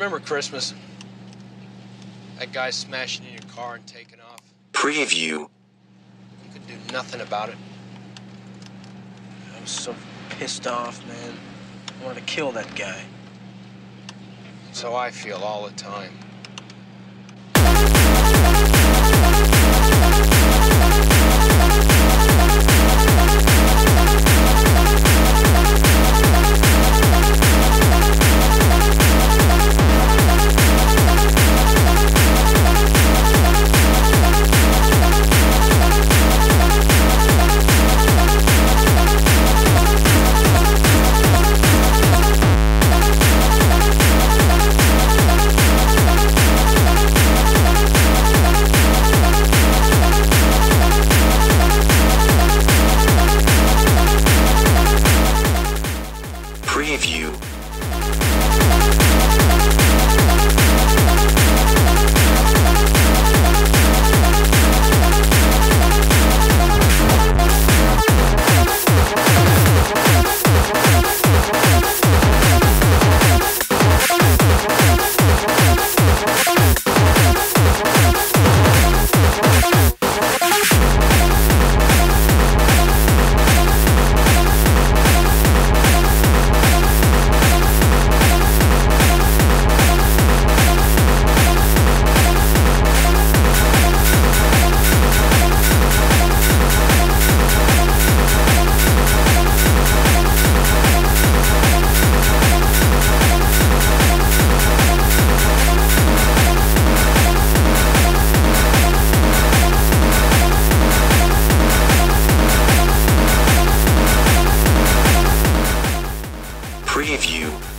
remember Christmas? That guy smashing in your car and taking off. Preview. You could do nothing about it. I was so pissed off, man. I wanted to kill that guy. So I feel all the time. Preview. Preview.